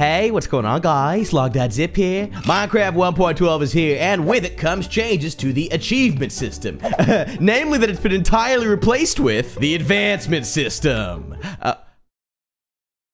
Hey, what's going on guys? Log.zip here. Minecraft 1.12 is here, and with it comes changes to the achievement system. Namely that it's been entirely replaced with the advancement system. Uh,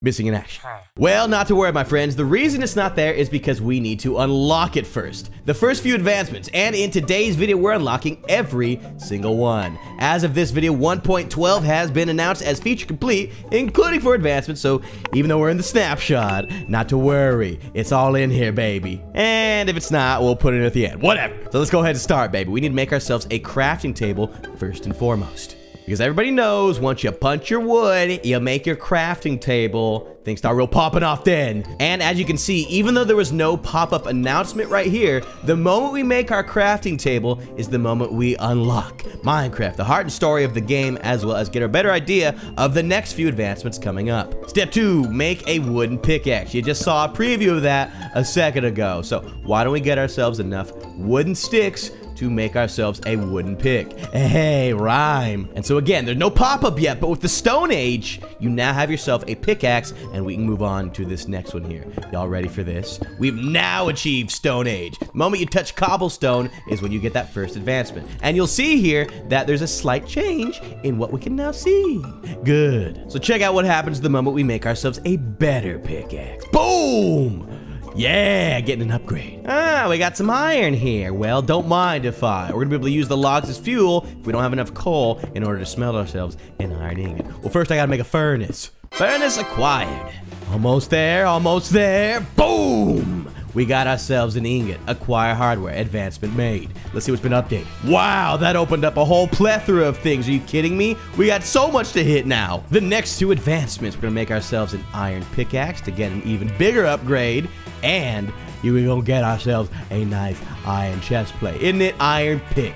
Missing in action. Well, not to worry, my friends. The reason it's not there is because we need to unlock it first. The first few advancements, and in today's video, we're unlocking every single one. As of this video, 1.12 has been announced as feature complete, including for advancements, so even though we're in the snapshot, not to worry. It's all in here, baby. And if it's not, we'll put it at the end. Whatever. So let's go ahead and start, baby. We need to make ourselves a crafting table first and foremost. Because everybody knows once you punch your wood, you make your crafting table, things start real popping off then. And as you can see, even though there was no pop-up announcement right here, the moment we make our crafting table is the moment we unlock Minecraft, the heart and story of the game, as well as get a better idea of the next few advancements coming up. Step two, make a wooden pickaxe. You just saw a preview of that a second ago. So why don't we get ourselves enough wooden sticks to make ourselves a wooden pick. Hey, rhyme. And so again, there's no pop-up yet, but with the Stone Age, you now have yourself a pickaxe, and we can move on to this next one here. Y'all ready for this? We've now achieved Stone Age. The moment you touch cobblestone is when you get that first advancement. And you'll see here that there's a slight change in what we can now see. Good. So check out what happens the moment we make ourselves a better pickaxe. Boom! Yeah, getting an upgrade. Ah, we got some iron here. Well, don't mind if I. We're gonna be able to use the logs as fuel if we don't have enough coal in order to smelt ourselves an iron ingot. Well, first I gotta make a furnace. Furnace acquired. Almost there, almost there. Boom! We got ourselves an ingot. Acquire hardware. Advancement made. Let's see what's been updated. Wow, that opened up a whole plethora of things. Are you kidding me? We got so much to hit now. The next two advancements, we're gonna make ourselves an iron pickaxe to get an even bigger upgrade and you gonna get ourselves a nice iron chest plate. Isn't it iron pick?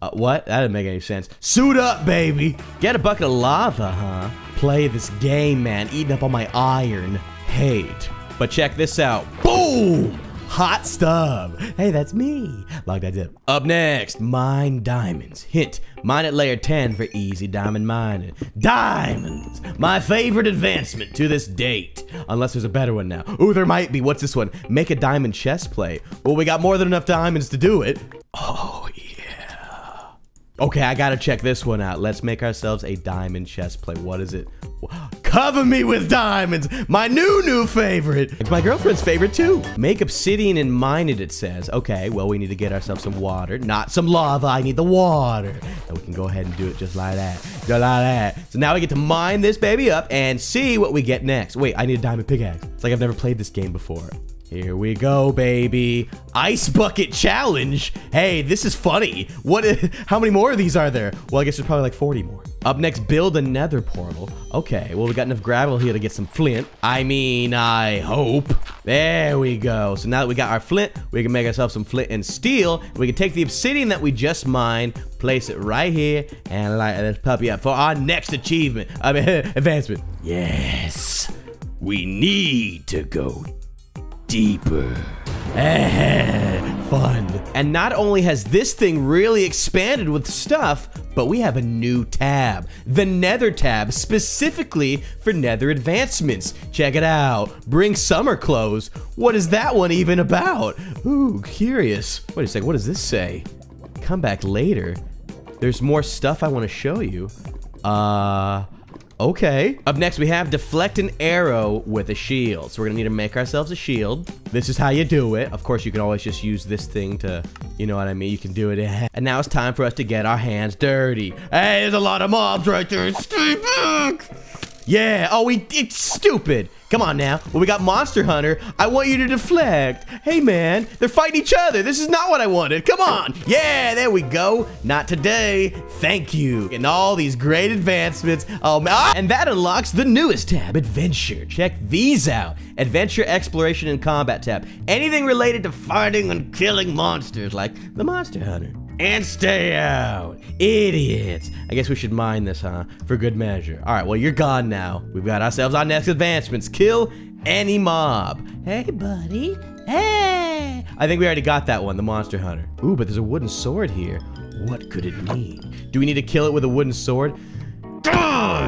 Uh, what? That didn't make any sense. Suit up, baby! Get a bucket of lava, huh? Play this game, man. Eating up all my iron. Hate. But check this out. Boom! Hot stuff. Hey, that's me. Log that zip. Up next, mine diamonds. Hint, mine at layer 10 for easy diamond mining. Diamonds! My favorite advancement to this date. Unless there's a better one now. Ooh, there might be. What's this one? Make a diamond chest plate. Well, we got more than enough diamonds to do it. Oh, yeah. Okay, I gotta check this one out. Let's make ourselves a diamond chest plate. What is it? Cover me with diamonds. My new, new favorite. It's my girlfriend's favorite too. Make obsidian and mine it, it says. Okay, well, we need to get ourselves some water. Not some lava. I need the water. And we can go ahead and do it just like that. Just like that. So now we get to mine this baby up and see what we get next. Wait, I need a diamond pickaxe. It's like I've never played this game before. Here we go, baby. Ice bucket challenge. Hey, this is funny. What? How many more of these are there? Well, I guess there's probably like 40 more. Up next, build a nether portal. Okay, well, we got enough gravel here to get some flint. I mean, I hope. There we go. So now that we got our flint, we can make ourselves some flint and steel. We can take the obsidian that we just mined, place it right here, and light this puppy up for our next achievement. I mean, advancement. Yes. We need to go deeper. Fun. And not only has this thing really expanded with stuff, but we have a new tab, the Nether tab, specifically for Nether advancements. Check it out. Bring summer clothes. What is that one even about? Ooh, curious. Wait a sec, what does this say? Come back later. There's more stuff I want to show you. Uh... Okay. Up next, we have deflect an arrow with a shield. So we're gonna need to make ourselves a shield. This is how you do it. Of course, you can always just use this thing to, you know what I mean? You can do it. And now it's time for us to get our hands dirty. Hey, there's a lot of mobs right there. Stay back. Yeah. Oh, we, it's stupid. Come on now. Well, we got Monster Hunter. I want you to deflect. Hey, man. They're fighting each other. This is not what I wanted. Come on. Yeah, there we go. Not today. Thank you. And all these great advancements. Oh, man. Ah! And that unlocks the newest tab, Adventure. Check these out. Adventure, Exploration, and Combat tab. Anything related to fighting and killing monsters like the Monster Hunter and stay out. Idiots. I guess we should mine this, huh? For good measure. All right, well, you're gone now. We've got ourselves our next advancements. Kill any mob. Hey, buddy. Hey. I think we already got that one, the monster hunter. Ooh, but there's a wooden sword here. What could it mean? Do we need to kill it with a wooden sword?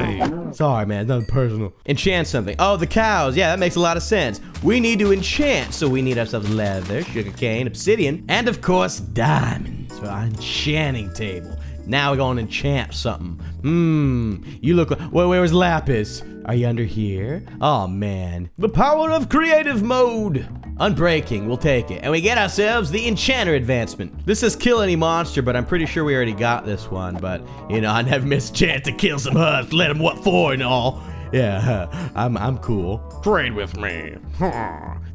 Die! me. Sorry, man, nothing personal. Enchant something. Oh, the cows. Yeah, that makes a lot of sense. We need to enchant, so we need ourselves leather, sugarcane, obsidian, and of course, diamonds for our enchanting table. Now we're going to enchant something. Hmm, you look. Wait, where's Lapis? Are you under here? Oh man, the power of creative mode. Unbreaking, we'll take it. And we get ourselves the Enchanter advancement. This is kill any monster, but I'm pretty sure we already got this one. But, you know, I never miss a chance to kill some hubs, let them what for and all. Yeah, I'm, I'm cool. Trade with me.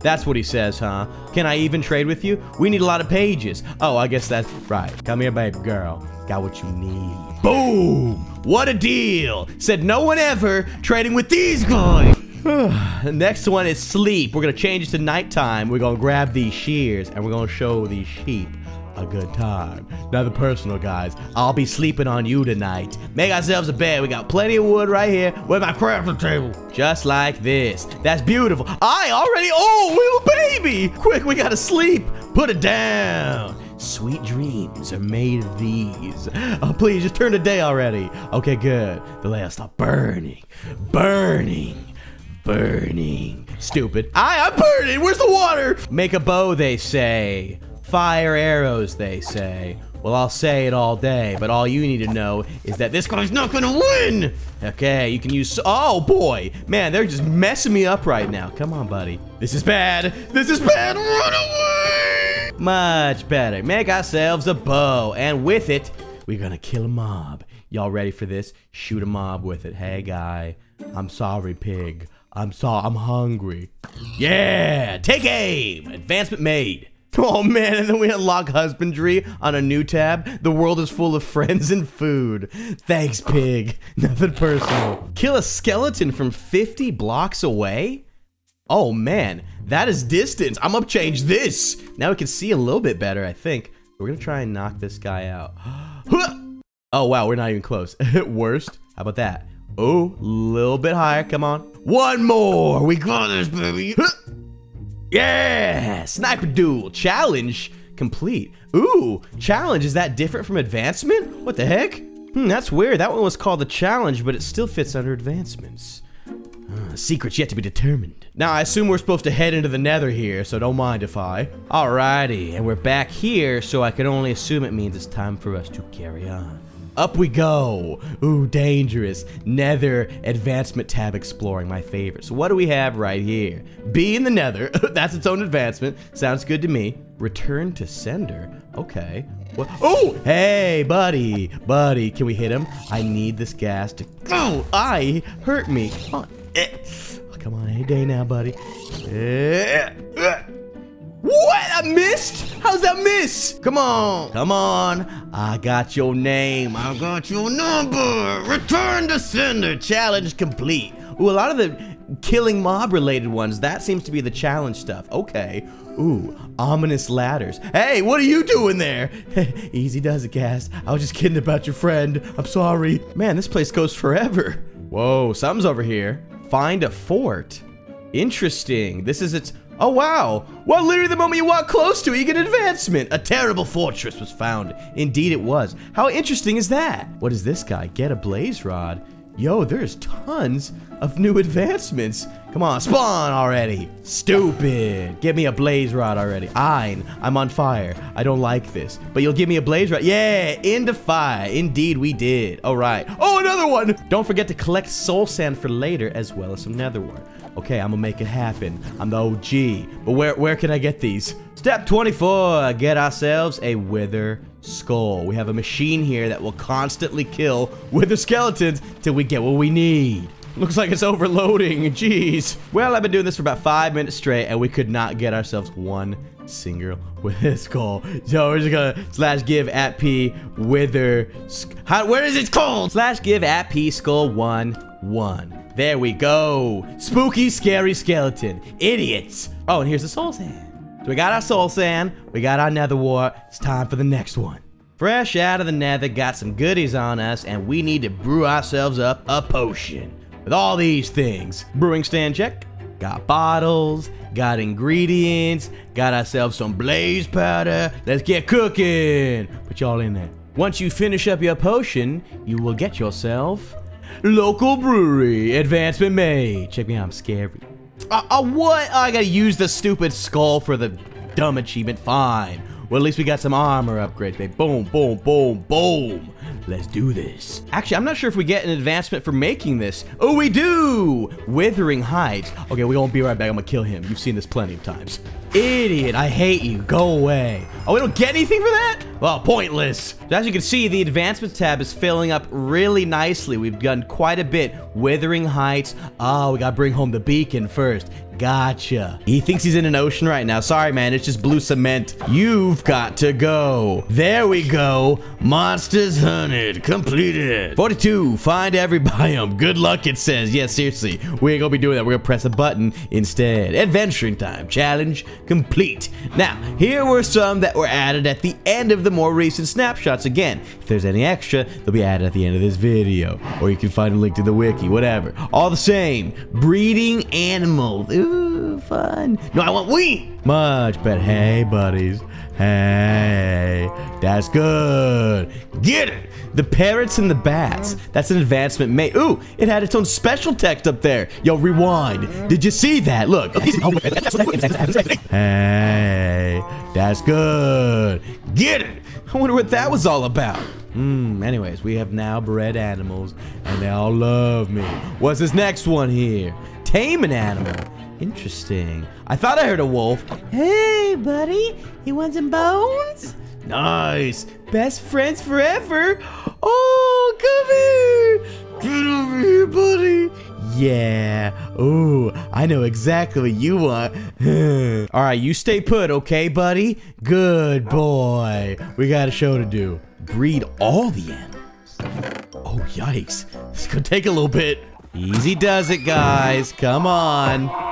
That's what he says, huh? Can I even trade with you? We need a lot of pages. Oh, I guess that's right. Come here, baby girl. Got what you need. Boom! What a deal! Said no one ever trading with these guys. the next one is sleep. We're gonna change it to nighttime. We're gonna grab these shears and we're gonna show these sheep a good time. Nothing personal, guys. I'll be sleeping on you tonight. Make ourselves a bed. We got plenty of wood right here with my crafting table. Just like this. That's beautiful. I already, oh, little baby. Quick, we gotta sleep. Put it down. Sweet dreams are made of these. Oh, please, just turn to day already. Okay, good. The will stop burning. Burning burning. Stupid. I, I'm burning. Where's the water? Make a bow, they say. Fire arrows, they say. Well, I'll say it all day, but all you need to know is that this guy's not gonna win! Okay, you can use- Oh, boy! Man, they're just messing me up right now. Come on, buddy. This is bad! This is bad! Run away! Much better. Make ourselves a bow, and with it, we're gonna kill a mob. Y'all ready for this? Shoot a mob with it. Hey, guy. I'm sorry, pig. I'm sorry, I'm hungry. Yeah, take aim. Advancement made. Oh man, and then we unlock husbandry on a new tab. The world is full of friends and food. Thanks, pig. Nothing personal. Kill a skeleton from 50 blocks away? Oh man, that is distance. I'm gonna change this. Now we can see a little bit better, I think. We're gonna try and knock this guy out. oh wow, we're not even close. Worst. How about that? Oh, a little bit higher. Come on. One more. We got this, baby. Yeah! Sniper duel. Challenge complete. Ooh, challenge. Is that different from advancement? What the heck? Hmm, that's weird. That one was called the challenge, but it still fits under advancements. Uh, secrets yet to be determined. Now, I assume we're supposed to head into the nether here, so don't mind if I. Alrighty, and we're back here, so I can only assume it means it's time for us to carry on. Up we go. Ooh, dangerous. Nether advancement tab exploring, my favorite. So what do we have right here? Be in the nether. That's its own advancement. Sounds good to me. Return to sender. Okay. What? Oh, hey, buddy. Buddy, can we hit him? I need this ghast to go. I hurt me. Come on. Eh. Oh, come on, any day now, buddy. I missed? How's that miss? Come on. Come on. I got your name. I got your number. Return to sender. Challenge complete. Ooh, a lot of the killing mob related ones, that seems to be the challenge stuff. Okay. Ooh, ominous ladders. Hey, what are you doing there? Easy does it, Ghast. I was just kidding about your friend. I'm sorry. Man, this place goes forever. Whoa, something's over here. Find a fort. Interesting. This is its Oh, wow. Well, literally the moment you walk close to it, you get advancement. A terrible fortress was found. Indeed it was. How interesting is that? What is this guy? Get a blaze rod. Yo, there's tons of new advancements. Come on, spawn already. Stupid. Give me a blaze rod already. Ein, I'm on fire. I don't like this. But you'll give me a blaze rod. Yeah, into fire. Indeed, we did. All right. Oh, another one. Don't forget to collect soul sand for later as well as some nether wart. Okay, I'm gonna make it happen. I'm the OG. But where, where can I get these? Step 24, get ourselves a wither skull. We have a machine here that will constantly kill wither skeletons till we get what we need. Looks like it's overloading, jeez. Well, I've been doing this for about five minutes straight and we could not get ourselves one single wither skull. So we're just gonna slash give at P wither, how, where is it called? Slash give at P skull one, one. There we go. Spooky, scary skeleton. Idiots. Oh, and here's the soul sand. So we got our soul sand. We got our nether wart. It's time for the next one. Fresh out of the nether, got some goodies on us, and we need to brew ourselves up a potion. With all these things. Brewing stand check. Got bottles, got ingredients, got ourselves some blaze powder. Let's get cooking. Put y'all in there. Once you finish up your potion, you will get yourself Local brewery. Advancement made. Check me out, I'm scary. Uh, uh, what? Oh, I gotta use the stupid skull for the dumb achievement. Fine. Well, at least we got some armor upgrades, babe. Boom, boom, boom, boom. Let's do this. Actually, I'm not sure if we get an advancement for making this. Oh, we do! Withering Heights. Okay, we won't be right back. I'm gonna kill him. You've seen this plenty of times. Idiot, I hate you. Go away. Oh, we don't get anything for that? Well, pointless. As you can see, the advancements tab is filling up really nicely. We've done quite a bit. Withering Heights. Oh, we gotta bring home the beacon first. Gotcha. He thinks he's in an ocean right now. Sorry, man. It's just blue cement. You've got to go. There we go. Monsters hunted. Completed. 42. Find every biome. Good luck, it says. Yeah, seriously. We ain't gonna be doing that. We're gonna press a button instead. Adventuring time. Challenge complete. Now, here were some that were added at the end of the more recent snapshots. Again, if there's any extra, they'll be added at the end of this video. Or you can find a link to the wiki, whatever. All the same, breeding animals. Ooh, fun. No, I want wheat. Much better. Hey, buddies. Hey, that's good. Get it. The parrots and the bats. That's an advancement made. Ooh, it had its own special text up there. Yo, rewind. Did you see that? Look. hey, that's good. Get it. I wonder what that was all about. Hmm, anyways, we have now bred animals, and they all love me. What's this next one here? Tame an animal. Interesting. I thought I heard a wolf. Hey, buddy. You want some bones? Nice. Best friends forever. Oh, come here. Get over here, buddy. Yeah. Ooh, I know exactly what you want. All right, you stay put, okay, buddy? Good boy. We got a show to do. Breed all the animals. Oh, yikes. This could take a little bit. Easy does it, guys. Come on.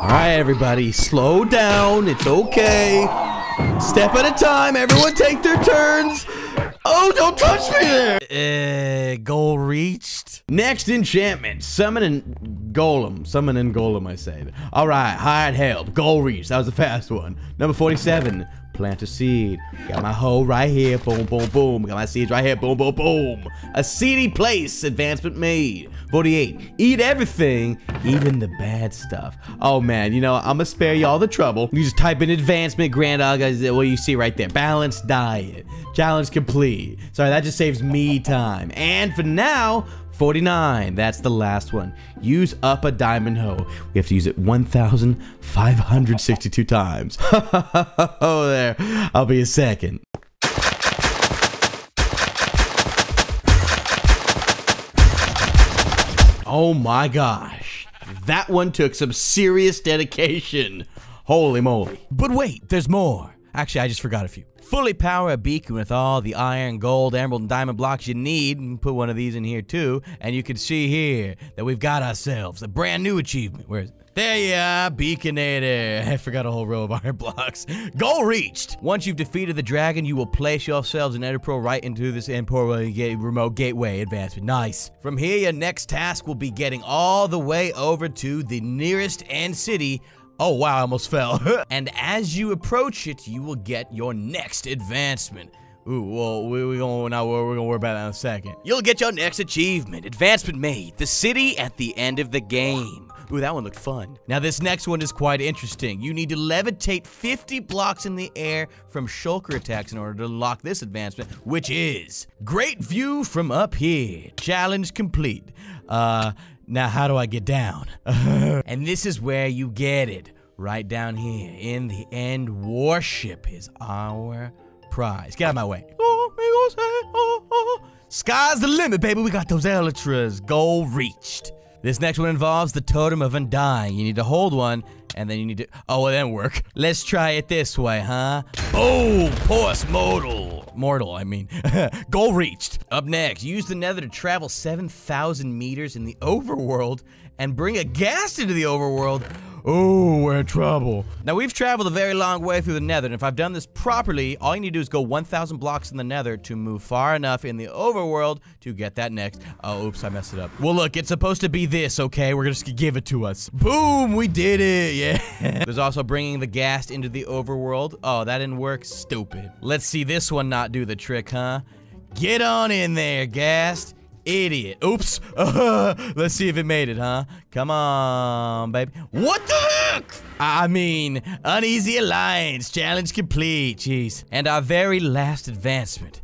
All right, everybody, slow down. It's okay. Step at a time. Everyone take their turns. Oh, don't touch me there. Uh, goal reached. Next enchantment. Summon and golem. Summon and golem, I say. All right, hired help. Goal reached. That was a fast one. Number 47. Plant a seed. Got my hoe right here. Boom, boom, boom. Got my seeds right here. Boom, boom, boom. A seedy place. Advancement made. 48. Eat everything, even the bad stuff. Oh man, you know, I'm gonna spare you all the trouble. You just type in advancement, grand guys, what you see right there. Balanced diet. Challenge complete. Sorry, that just saves me time. And for now, 49. That's the last one. Use up a diamond hoe. We have to use it 1,562 times. oh, there. I'll be a second. Oh my gosh. That one took some serious dedication. Holy moly. But wait, there's more. Actually, I just forgot a few. Fully power a beacon with all the iron, gold, emerald, and diamond blocks you need. And put one of these in here too. And you can see here that we've got ourselves a brand new achievement. Where is it? There you are, Beaconator. I forgot a whole row of iron blocks. Goal reached. Once you've defeated the dragon, you will place yourselves in Ender Pearl right into this Emperor uh, remote gateway advancement. Nice. From here, your next task will be getting all the way over to the nearest end city Oh wow, I almost fell. and as you approach it, you will get your next advancement. Ooh, well, we, we gonna, now we're, gonna worry about that in a second. You'll get your next achievement. Advancement made. The city at the end of the game. Ooh, that one looked fun. Now, this next one is quite interesting. You need to levitate 50 blocks in the air from shulker attacks in order to unlock this advancement, which is Great View from Up Here. Challenge complete. Uh, now, how do I get down? and this is where you get it. Right down here. In the end, warship is our prize. Get out of my way. Sky's the limit, baby. We got those elytras. Goal reached. This next one involves the Totem of Undying. You need to hold one, and then you need to... Oh, it didn't work. Let's try it this way, huh? Oh, post modal mortal, I mean. Goal reached. Up next, use the nether to travel 7,000 meters in the overworld and bring a ghast into the overworld. Oh, we're in trouble. Now, we've traveled a very long way through the nether, and if I've done this properly, all you need to do is go 1,000 blocks in the nether to move far enough in the overworld to get that next. Oh, oops, I messed it up. Well, look, it's supposed to be this, okay? We're just gonna give it to us. Boom, we did it, yeah. There's also bringing the ghast into the overworld. Oh, that didn't work? Stupid. Let's see this one not do the trick, huh? Get on in there, Ghast. idiot. Oops. let's see if it made it, huh? Come on, baby. What the heck? I mean, uneasy alliance, challenge complete. Jeez. And our very last advancement.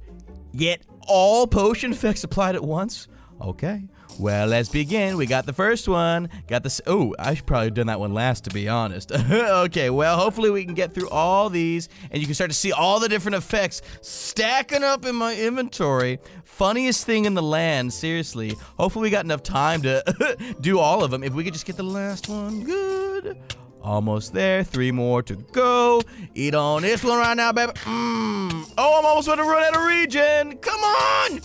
Get all potion effects applied at once? Okay. Well, let's begin. We got the first one. Got this. Oh, I should probably have done that one last, to be honest. okay, well, hopefully we can get through all these, and you can start to see all the different effects stacking up in my inventory. Funniest thing in the land, seriously. Hopefully we got enough time to do all of them. If we could just get the last one, good. Almost there. Three more to go. Eat on this one right now, baby. Mm. Oh, I'm almost about to run out of regen. Come on.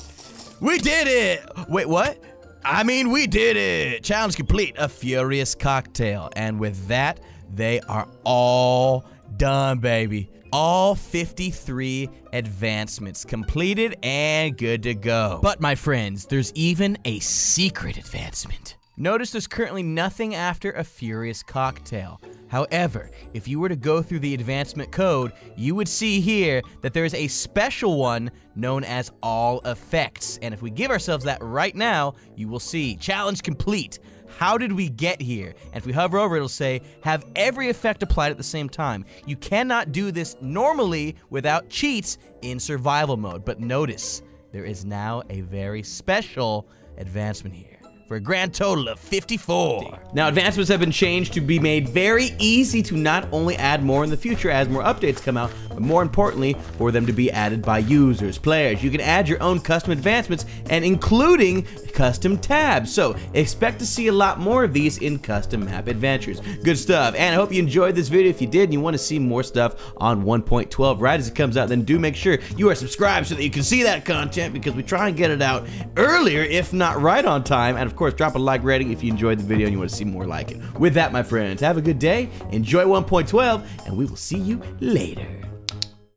We did it. Wait, what? I mean, we did it! Challenge complete, a furious cocktail. And with that, they are all done, baby. All 53 advancements completed and good to go. But my friends, there's even a secret advancement. Notice there's currently nothing after a Furious Cocktail. However, if you were to go through the advancement code, you would see here that there is a special one known as All Effects. And if we give ourselves that right now, you will see Challenge Complete. How did we get here? And if we hover over, it'll say, have every effect applied at the same time. You cannot do this normally without cheats in survival mode. But notice, there is now a very special advancement here for a grand total of 54. Now, advancements have been changed to be made very easy to not only add more in the future as more updates come out, but more importantly, for them to be added by users, players. You can add your own custom advancements and including custom tabs. So expect to see a lot more of these in custom map adventures. Good stuff. And I hope you enjoyed this video. If you did and you want to see more stuff on 1.12 right as it comes out, then do make sure you are subscribed so that you can see that content because we try and get it out earlier, if not right on time. And of course, drop a like rating if you enjoyed the video and you want to see more like it. With that, my friends, have a good day, enjoy 1.12, and we will see you later.